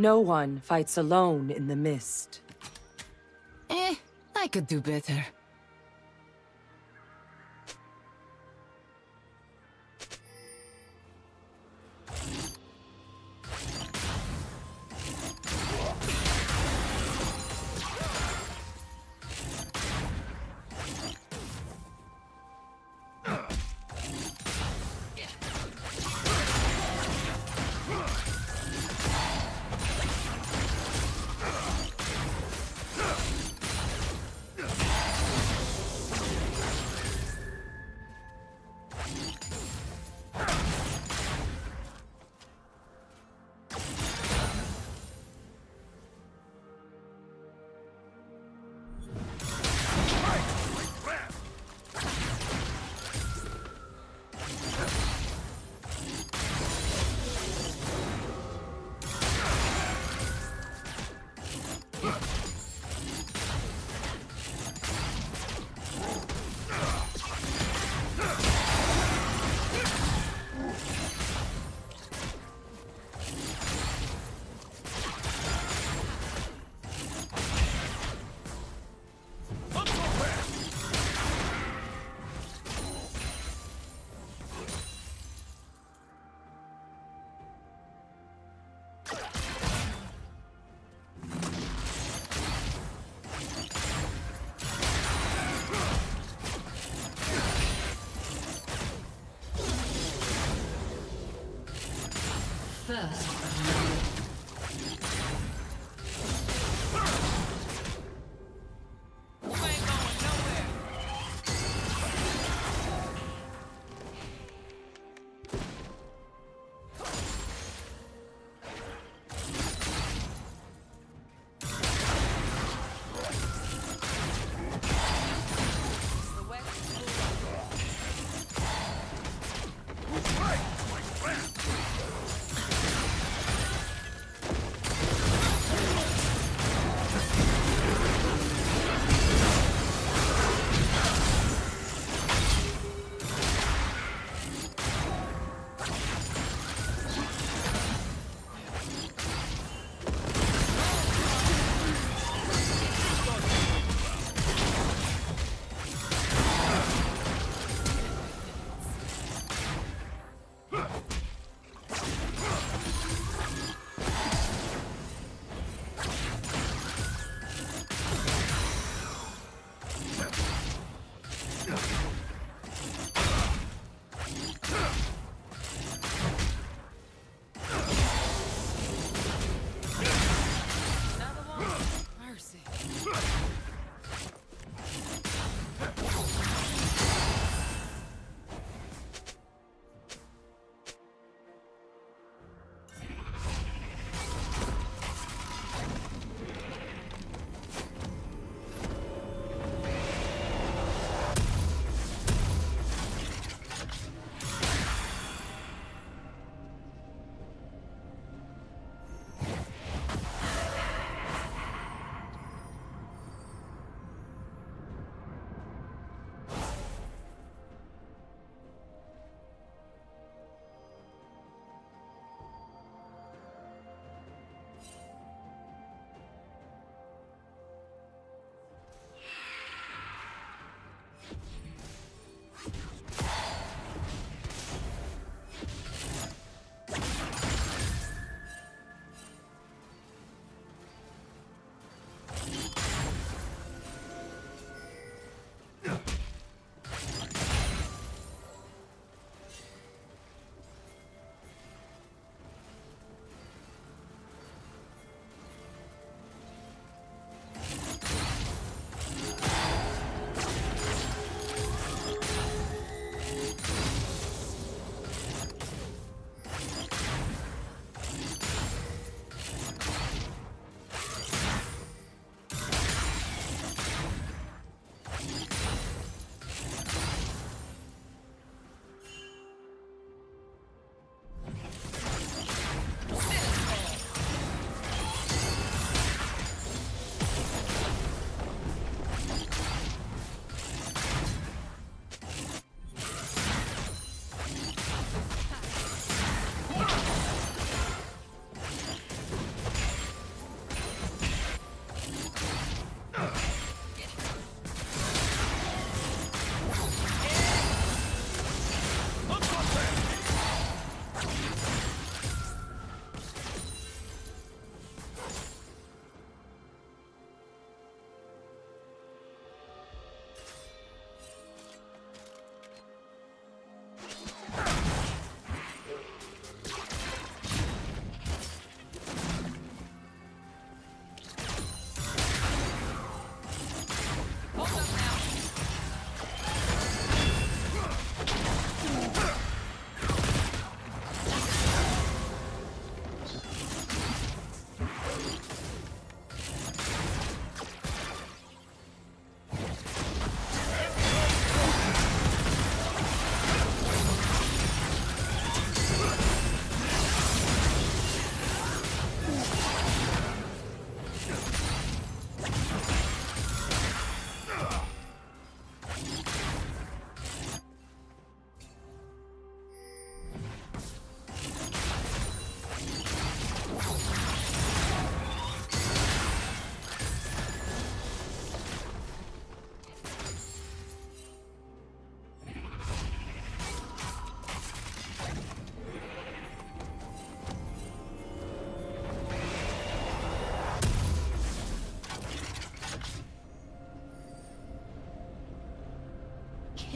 No one fights alone in the mist. Eh, I could do better. First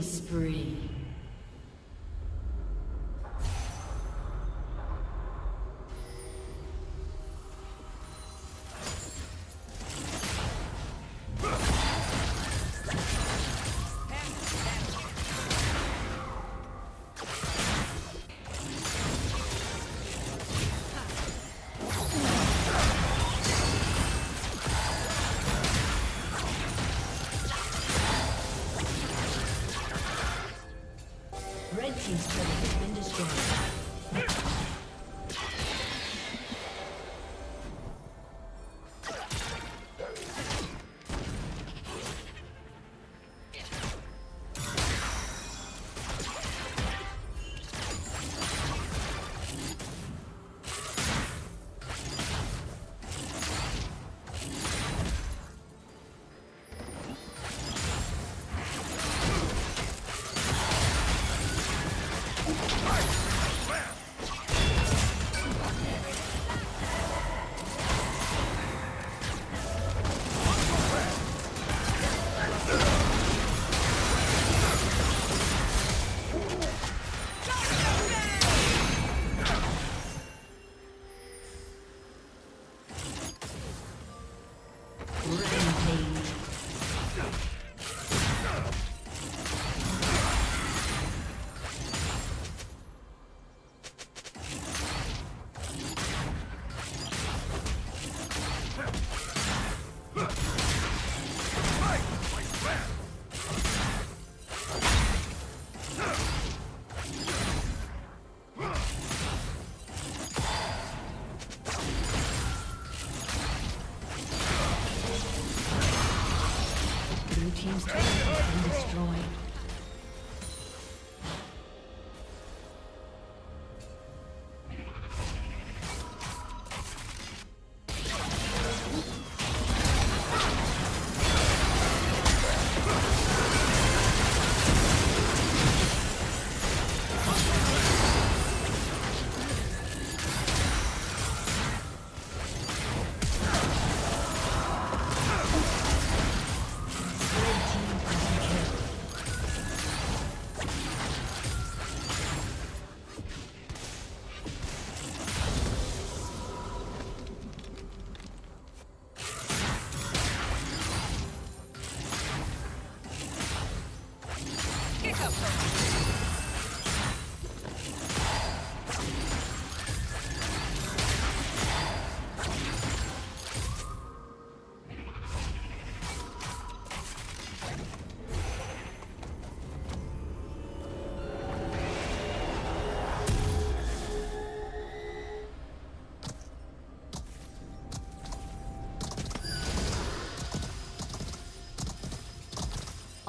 Spree.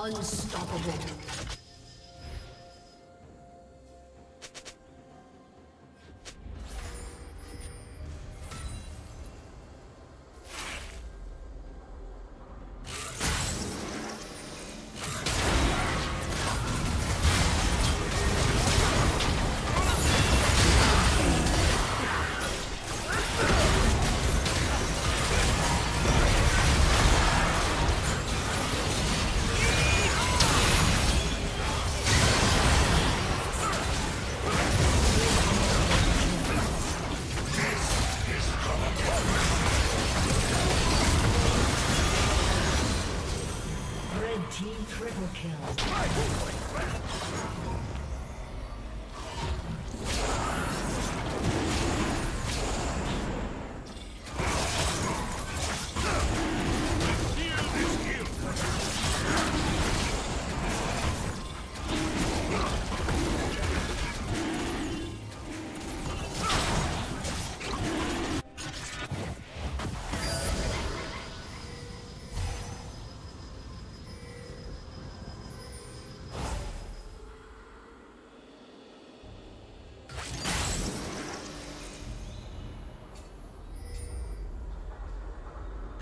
Unstoppable.